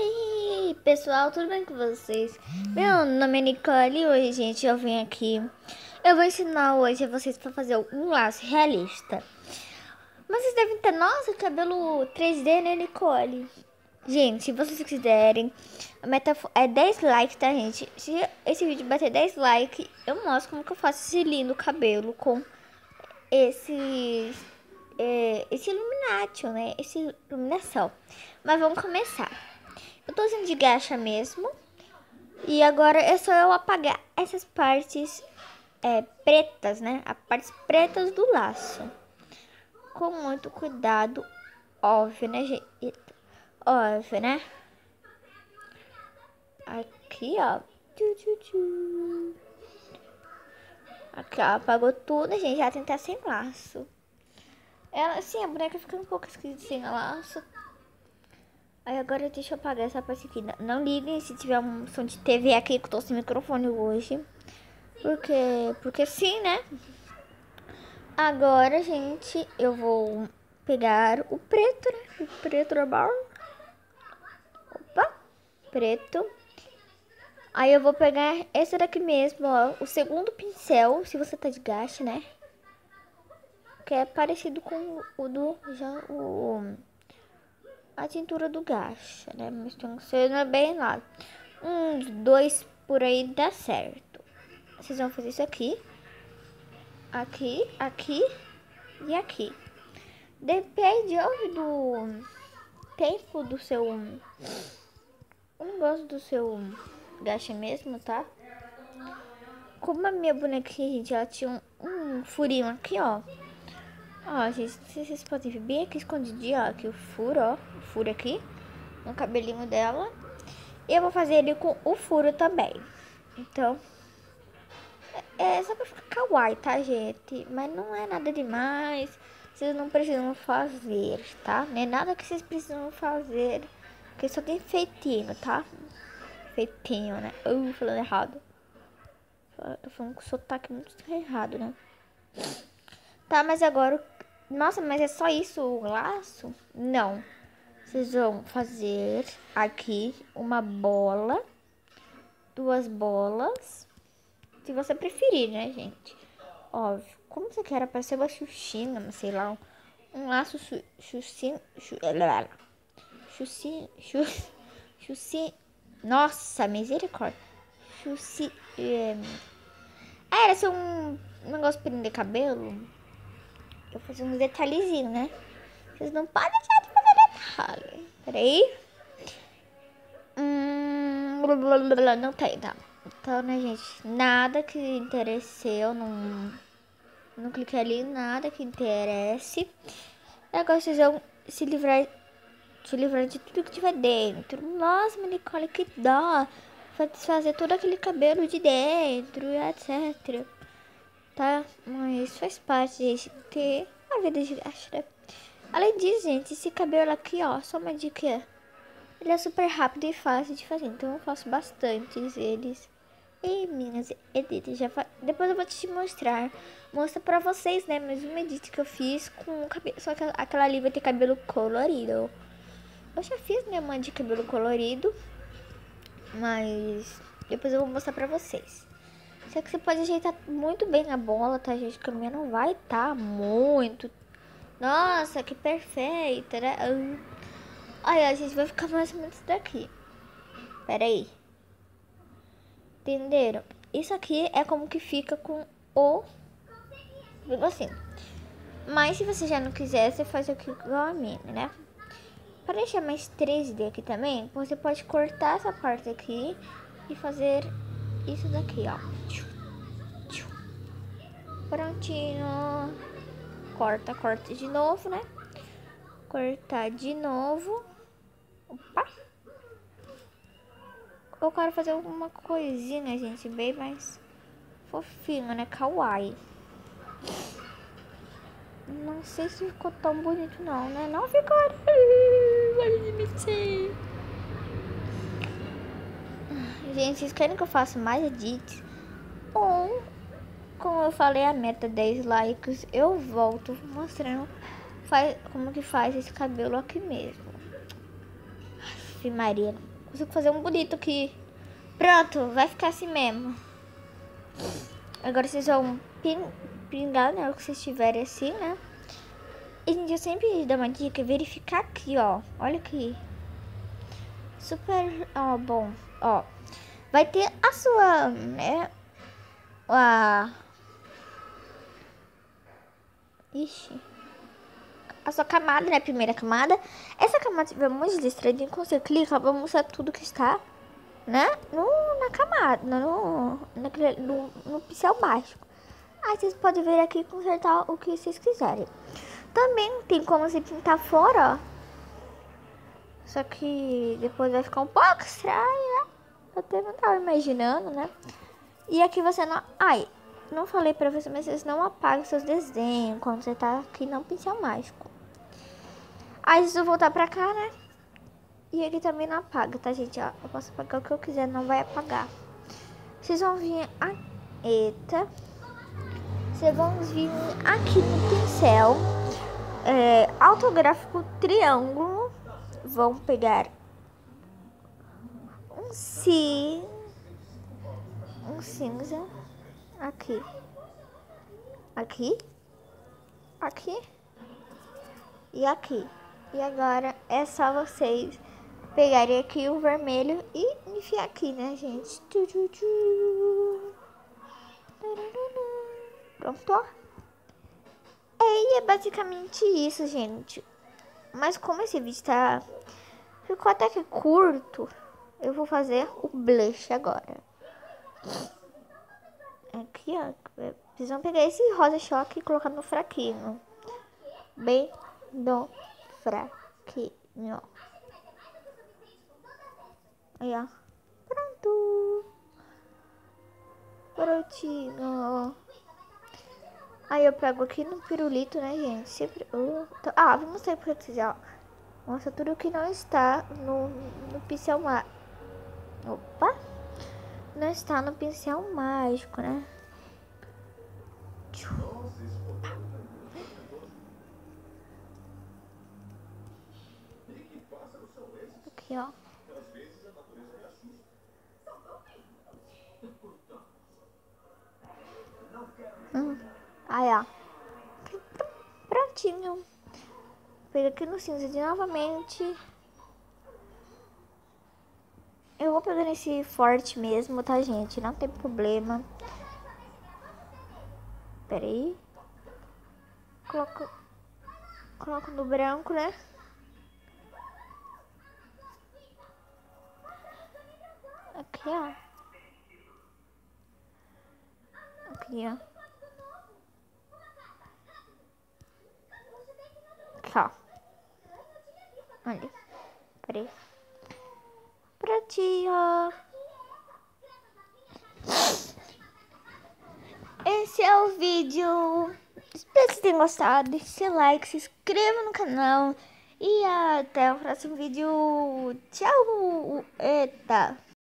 Aí, pessoal, tudo bem com vocês? Meu nome é Nicole e hoje, gente, eu vim aqui. Eu vou ensinar hoje a vocês para fazer um laço realista. Mas vocês devem ter, nossa, cabelo 3D, né, Nicole? Gente, se vocês quiserem, a meta é 10 likes, tá, gente? Se esse vídeo bater 10 likes, eu mostro como que eu faço esse lindo cabelo com esse, é, esse ilumination, né? Essa iluminação. Mas vamos começar. Tô usando de gacha mesmo. E agora é só eu apagar essas partes é, pretas, né? As partes pretas do laço. Com muito cuidado, óbvio, né, gente? Óbvio, né? Aqui, ó. Aqui, ó. Apagou tudo, gente. Já tentar sem laço. Ela, assim, a boneca fica um pouco esquisita sem laço. Aí agora deixa eu apagar essa parte aqui. Não liguem se tiver um som de TV aqui que eu tô sem microfone hoje. Porque, porque sim, né? Agora, gente, eu vou pegar o preto, né? O preto barra. Opa, preto. Aí eu vou pegar esse daqui mesmo, ó. O segundo pincel, se você tá de gasto, né? Que é parecido com o do... Já, o a tintura do gacha, né? Mas tem que ser é bem lá. Um, dois por aí dá certo. Vocês vão fazer isso aqui. Aqui, aqui e aqui. Depende do tempo do seu... Eu não gosto do seu gacha mesmo, tá? Como a minha bonequinha, gente, ela tinha um, um furinho aqui, ó. Ó, gente, não sei se vocês podem ver bem aqui escondidinho, ó, aqui o furo, ó, o furo aqui, no cabelinho dela. E eu vou fazer ele com o furo também. Então, é, é só pra ficar kawaii, tá, gente? Mas não é nada demais, vocês não precisam fazer, tá? Não é nada que vocês precisam fazer, porque só tem feitinho, tá? Feitinho, né? Uh, falando errado. Tô falando com sotaque muito errado, né? Tá, mas agora nossa, mas é só isso o laço? Não. Vocês vão fazer aqui uma bola, duas bolas, se você preferir, né, gente? Óbvio. Como você quer aparecer uma xuxinha, sei lá, um, um laço xuxinha, xuxinha, xuxinha, nossa, misericórdia. Xuxinha, é, era só um negócio para prender cabelo eu fazer uns detalhezinhos, né? Vocês não podem deixar de fazer detalhe. Peraí. Hum, blá, blá, blá, não tem, tá? Então, né, gente? Nada que interesse eu, não, não cliquei ali, nada que interesse. Agora vocês vão se livrar, se livrar de tudo que tiver dentro. Nossa, Nicole, que dó. Fazer todo aquele cabelo de dentro, etc tá? Mas faz parte, gente, ter a vida de né? Além disso, gente, esse cabelo aqui, ó, só uma dica. Ele é super rápido e fácil de fazer, então eu faço bastante eles. E minhas edits, já fa... depois eu vou te mostrar. Mostra pra vocês, né, mais uma edit que eu fiz com cabelo, só que aquela ali vai ter cabelo colorido. Eu já fiz minha mãe de cabelo colorido, mas depois eu vou mostrar pra vocês. Só que você pode ajeitar muito bem a bola, tá, gente? Que a minha não vai tá muito. Nossa, que perfeita, né? Aí a gente vai ficar mais ou menos daqui. Pera aí. Entenderam? Isso aqui é como que fica com o assim. Mas se você já não quiser, você faz aqui igual a mim, né? Para deixar mais 3D aqui também, você pode cortar essa parte aqui e fazer isso daqui, ó. Prontinho. Corta, corta de novo, né? Cortar de novo. Opa. Eu quero fazer alguma coisinha, gente, bem mais fofinho, né? Kawaii. Não sei se ficou tão bonito não, né? Não ficou. Gente, vocês querem que eu faça mais edits? Ou, como eu falei, a meta 10 likes, eu volto mostrando faz, como que faz esse cabelo aqui mesmo. Aff, Maria. Consigo fazer um bonito aqui. Pronto, vai ficar assim mesmo. Agora vocês vão pingar, né? Que vocês tiverem assim, né? E, gente, eu sempre dou uma dica, verificar aqui, ó. Olha aqui. Super, ó, bom. Ó, vai ter a sua, né? A... Ixi a sua camada, né? Primeira camada. Essa camada tiver muito listradinho, quando você clica, vai mostrar tudo que está, né? No, na camada, no, no, no pincel básico. Aí vocês podem ver aqui consertar o que vocês quiserem. Também tem como você pintar fora, ó. Só que depois vai ficar um pouco estranho, né? Até não tava imaginando, né? E aqui você não... Ai, não falei pra você, mas vocês não apagam seus desenhos quando você tá aqui no pincel mágico. Aí se eu voltar pra cá, né? E ele também não apaga, tá, gente? Ó, eu posso apagar o que eu quiser, não vai apagar. Vocês vão vir... A... Eita. Vocês vão vir aqui no pincel. É, autográfico triângulo. Vão pegar um um cinza aqui, aqui, aqui e aqui. E agora é só vocês pegarem aqui o vermelho e enfiar aqui, né, gente? Pronto? E é basicamente isso, gente. Mas como esse vídeo tá... Ficou até que curto, eu vou fazer o blush agora. Aqui, ó. Vão pegar esse rosa choque e colocar no fraquinho. Bem no fraquinho. Aí, ó. Pronto. Prontinho. Aí eu pego aqui no pirulito, né, gente? Sempre... Ah, vou mostrar pra vocês, ó. Mostra tudo que não está no, no pincel mágico. Opa! Não está no pincel mágico, né? Aqui, ó. Hum. Aí, ó. Prontinho. Pega aqui no cinza de novamente. Eu vou pegar nesse forte mesmo, tá, gente? Não tem problema. Pera aí. Coloco... Coloco no branco, né? Aqui, ó. Aqui, ó. Aqui, ó. Olha. Peraí. Pratinho. Esse é o vídeo. Espero que vocês tenham gostado. Deixe like, se inscreva no canal. E até o próximo vídeo. Tchau. Eita.